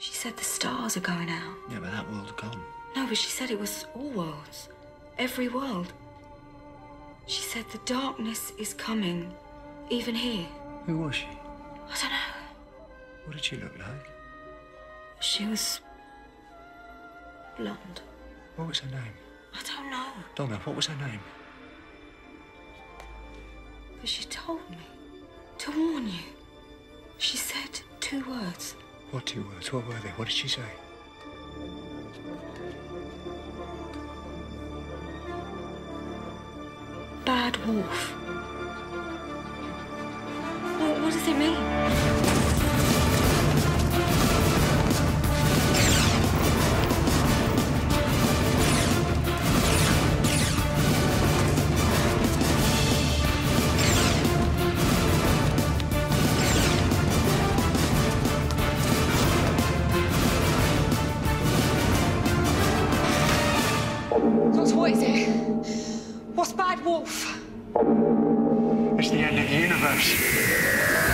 She said the stars are going out. Yeah, but that world's gone. No, but she said it was all worlds. Every world. She said the darkness is coming, even here. Who was she? I don't know. What did she look like? She was blonde. What was her name? I don't know. Donna, what was her name? But she told me to warn you. She said two words. What two words? What were they? What did she say? Bad wolf. What, what does it mean? What is it? What's Bad Wolf? It's the end of the universe.